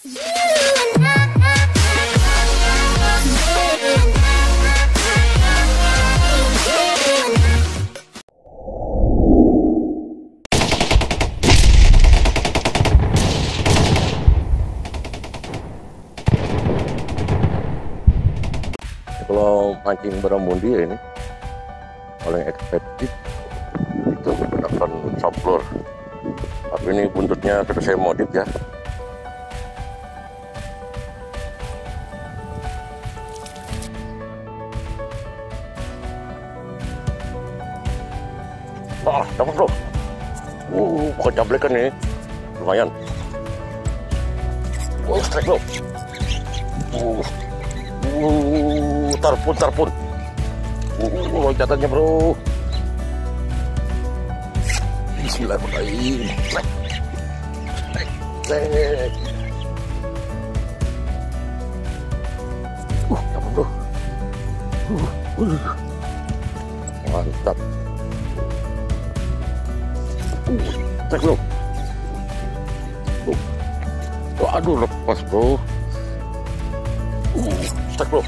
kalau mancing beramundi ya ini paling efektif itu menggunakan sablor. Tapi ini buntutnya sudah saya modif ya ah dapat bro uh bukan jablekan ini lumayan oh strike bro uh Uh, tarpun, tarpun. Uh, loncatannya bro. Bismillahirrahmanirrahim. Trek. Trek. Trek. Uh, dapat bro. Uh, uh. Mantap. Uh, trek bro. Uh. Aduh, lepas bro. Uh, stuck bro.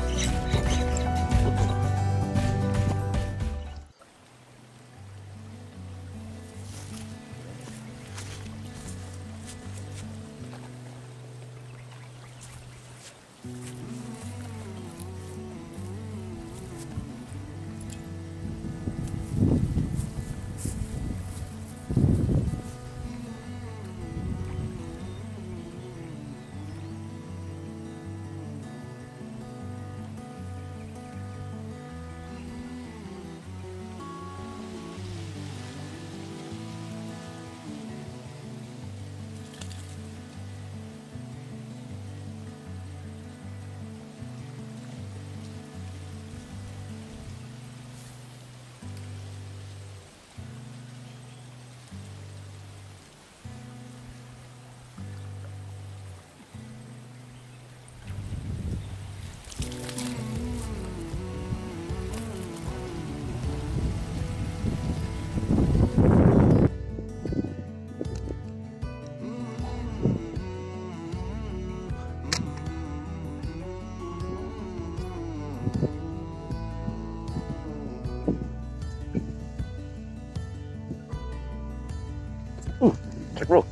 Cek bro.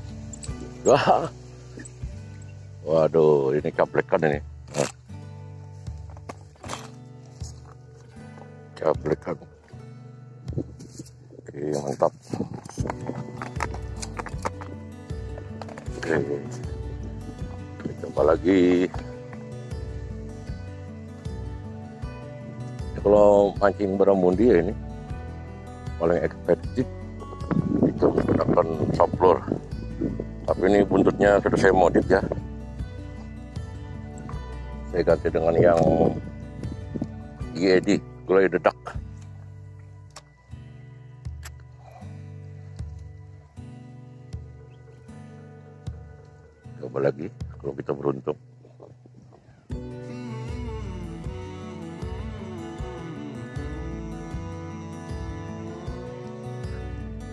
Wah. Waduh, ini kaplekan ini. Nah. Kaplekan. Oke, mantap. Oke. Kita coba lagi. Kalau mancing beramundi ya ini paling efektif itu menggunakan sablor tapi ini buntutnya sudah saya modif ya. Saya ganti dengan yang GED gulai dedak coba lagi kalau kita beruntung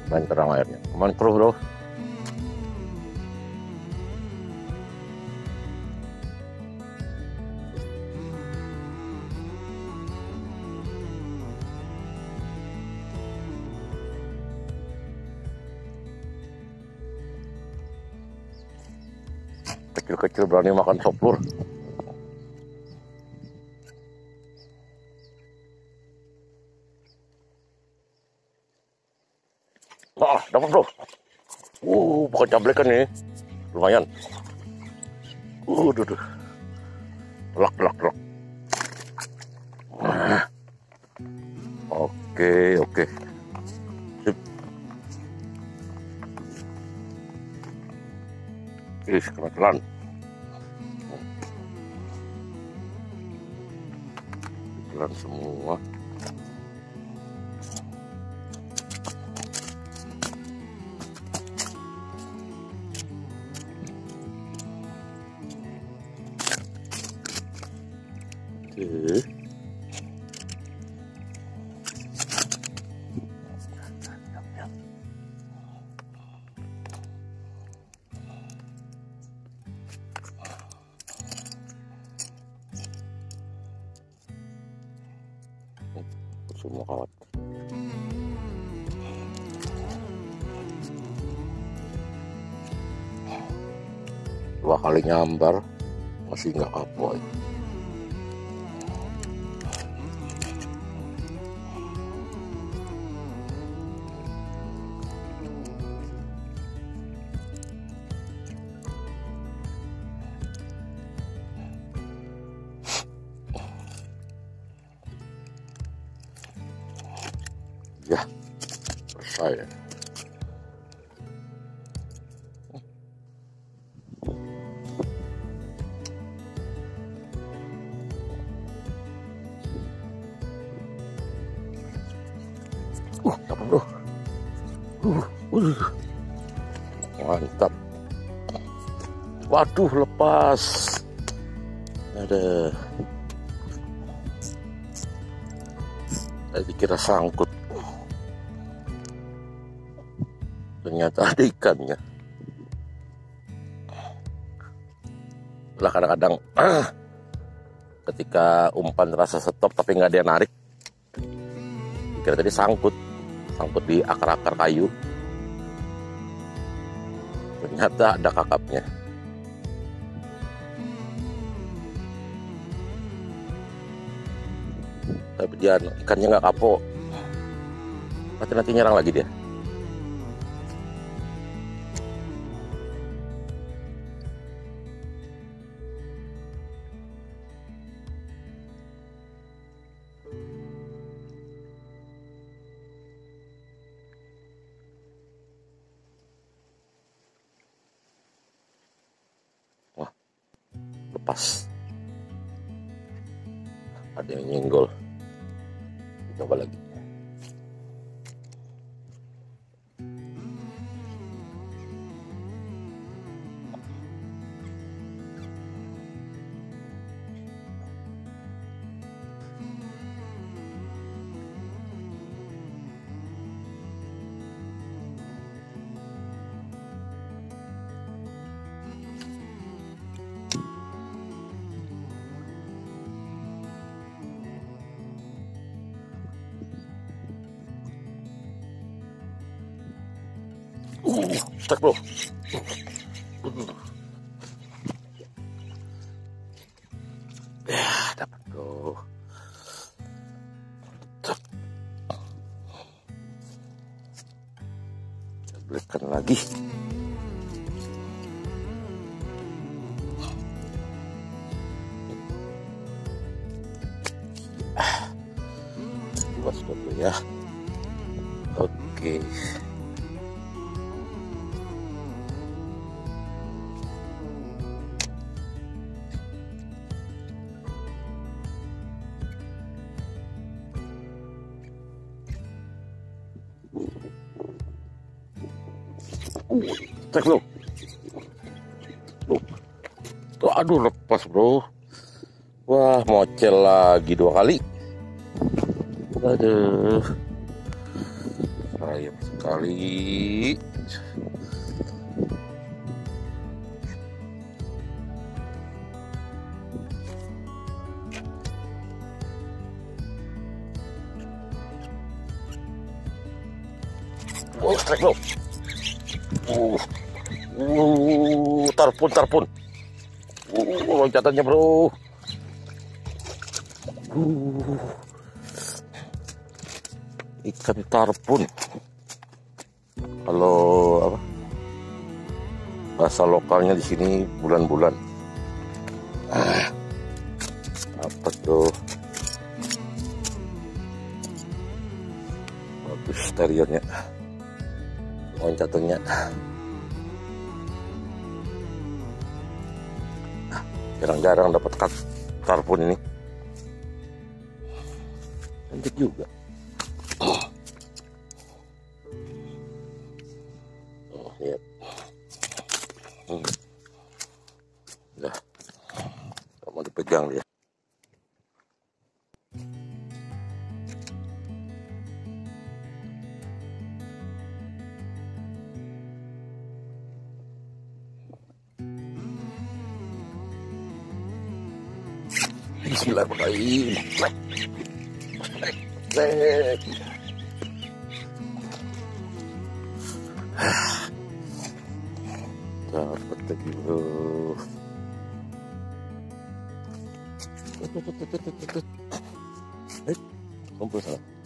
main terang airnya. Ke mana bro bro. Kecil-kecil berani makan soplur dapat bro. Uh, bukan jamblekan ini. Lumayan. Uh, duh, duh. Telak, telak. Ah. Oke, oke. Sip. Ih, kebetulan. Kebetulan semua. Oke. Semua kawat. Dua kali nyambar masih nggak kapok. Selesai uh dapat bro uh, uh. mantap. Waduh lepas. Ada. Tadi kira sangkut ternyata ada ikannya. Lah kadang-kadang ketika umpan terasa stop tapi nggak ada yang narik kira tadi sangkut sangkut di akar-akar kayu. Ternyata ada kakapnya. Tapi dia ikannya nggak kapok. Nanti nanti nyerang lagi dia lepas. Ada yang nyenggol. Coba lagi. Tak bro. Ya, dapat bro. Belikan lagi. Ah, Buat dulu ya. Oke. Uh, cek. Uh. Tuh, aduh lepas bro. Wah, mocel lagi dua kali. Aduh. Sayang sekali. Oh, strike bro. Uh, tarpun, tarpun. Uh, loncatannya bro. Uh, ikan tarpun. Kalau apa? Bahasa lokalnya di sini bulan-bulan. Ah, apa tuh? Bagus sterionnya loncatannya jarang-jarang dapat tarpun ini. Cantik juga. Oh, lihat hmm. udah. Mau dipegang dia Bismillahirrahmanirrahim. Rek. Dapat lagi bro. Eh, kumpul sana.